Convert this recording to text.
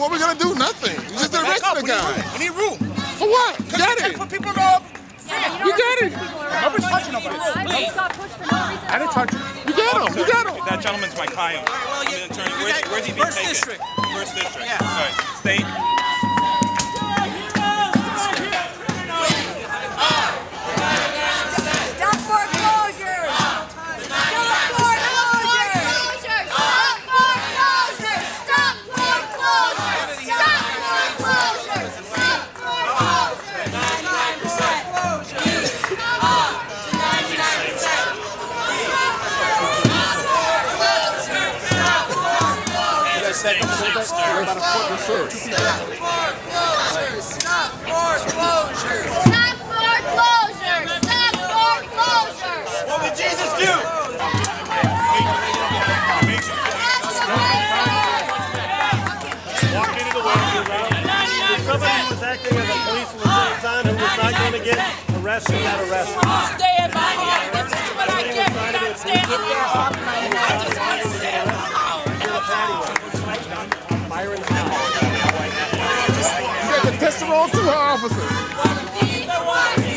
What we gonna do? Nothing. You just arrest the guy. We need room. For what? Get it. Put people in the yeah, you, you got it. Nobody's touching nobody. Please. I didn't touch him. You got him. You got him. That gentleman's my client. Well, yeah, where's, where's he being First taken? district. First district. Yeah. Sorry. State. setting a little bit. Stop about a foot or so. Stop foreclosure! Stop foreclosure! Stop foreclosure! What would Jesus do? Walk into the way. Somebody was acting as a police lieutenant on who was not going to get arrested at arrest. Stand by me. This is what I get. Not standing there. arrested all two officers.